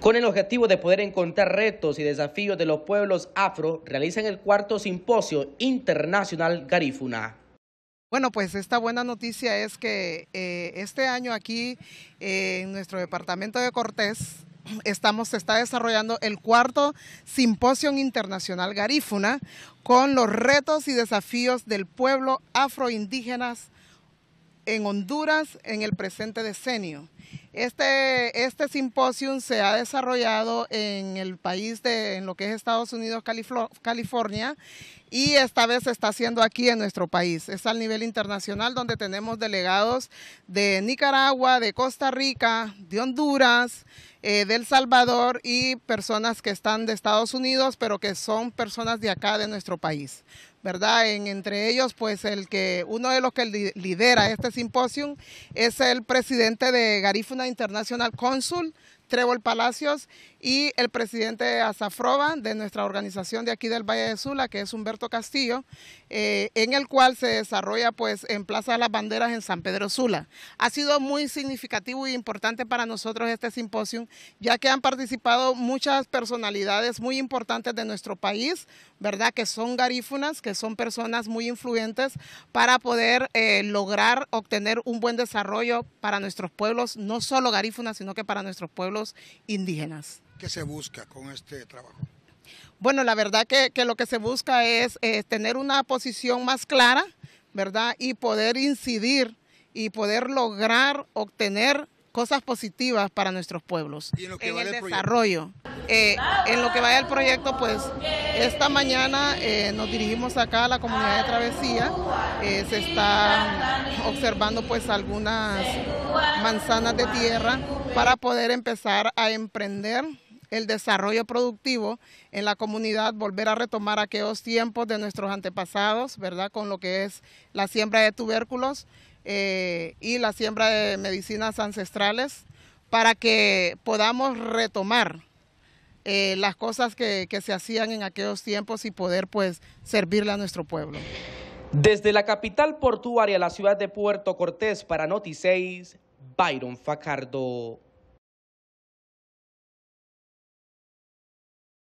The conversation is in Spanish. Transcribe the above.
Con el objetivo de poder encontrar retos y desafíos de los pueblos afro, realizan el cuarto simposio internacional Garífuna. Bueno, pues esta buena noticia es que eh, este año aquí eh, en nuestro departamento de Cortés estamos, se está desarrollando el cuarto simposio internacional Garífuna con los retos y desafíos del pueblo afroindígenas en Honduras en el presente decenio. Este, este simposio se ha desarrollado en el país de, en lo que es Estados Unidos, California, y esta vez se está haciendo aquí en nuestro país. Es al nivel internacional donde tenemos delegados de Nicaragua, de Costa Rica, de Honduras, eh, de El Salvador y personas que están de Estados Unidos, pero que son personas de acá, de nuestro país. ¿Verdad? En, entre ellos, pues el que uno de los que lidera este simposio es el presidente de Garífuna International Consul, Trevor Palacios, y el presidente Azafroba de nuestra organización de aquí del Valle de Sula, que es Humberto Castillo, eh, en el cual se desarrolla pues en Plaza de las Banderas en San Pedro Sula. Ha sido muy significativo y importante para nosotros este simposio, ya que han participado muchas personalidades muy importantes de nuestro país, ¿verdad? Que son garífunas, que son personas muy influyentes para poder eh, lograr obtener un buen desarrollo para nuestros pueblos, no solo garífunas, sino que para nuestros pueblos indígenas. ¿Qué se busca con este trabajo? Bueno, la verdad que, lo que se busca es eh, tener una posición más clara, ¿verdad? Y poder incidir y poder lograr obtener cosas positivas para nuestros pueblos ¿Y en, lo que el, el desarrollo. Eh, en lo que vaya el proyecto, pues esta mañana eh, nos dirigimos acá a la comunidad de Travesía. se está observando pues algunas manzanas de tierra para poder empezar a emprender el desarrollo productivo en la comunidad, volver a retomar aquellos tiempos de nuestros antepasados, ¿verdad? Con lo que es la siembra de tubérculos eh, y la siembra de medicinas ancestrales, para que podamos retomar eh, las cosas que, se hacían en aquellos tiempos y poder pues servirle a nuestro pueblo. Desde la capital portuaria, la ciudad de Puerto Cortés, para Noti 6, Byron Facardo.